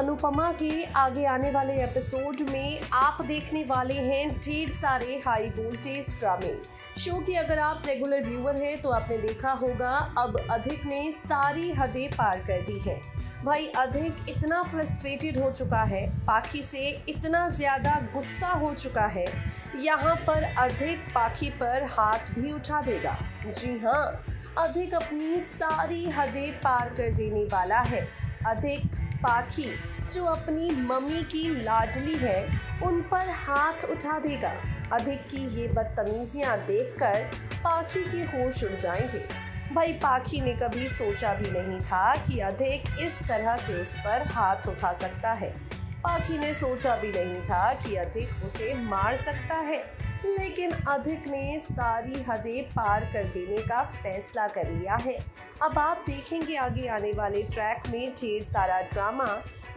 अनुपमा के आगे आने वाले एपिसोड में आप देखने वाले हैं ढेर सारे हाई वोल्टेज ड्रामे शो की अगर आप रेगुलर व्यूअर हैं तो आपने देखा होगा, अब अधिक ने सारी हदें पार कर दी हैं। भाई, अधिक इतना फ्रस्ट्रेटेड हो चुका है, पाखी से इतना ज़्यादा गुस्सा हो चुका है। यहाँ पर अधिक पाखी पर हाथ भी उठा देगा। जी हाँ अधिक अपनी सारी हदें पार कर देने वाला है। अधिक पाखी जो अपनी मम्मी की लाडली है, उन पर हाथ उठा देगा। अधिक की ये बदतमीजियाँ देखकर पाखी के होश उड़ जाएँगे। भाई पाखी ने कभी सोचा भी नहीं था कि अधिक इस तरह से उस पर हाथ उठा सकता है। पाखी ने सोचा भी नहीं था कि अधिक उसे मार सकता है। लेकिन अधिक ने सारी हदें पार कर देने का फैसला कर लिया है। अब आप देखेंगे आगे आने वाले ट्रैक में ढेर सारा ड्रामा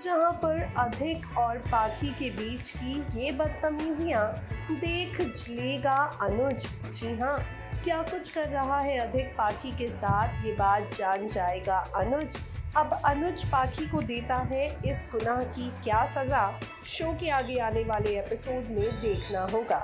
जहाँ पर अधिक और पाखी के बीच की ये बदतमीजियाँ। देख लेगा अनुज। जी हाँ क्या कुछ कर रहा है अधिक पाखी के साथ? ये बात जान जाएगा अनुज। अब अनुज पाखी को देता है इस गुनाह की क्या सज़ा? शो के आगे आने वाले एपिसोड में देखना होगा।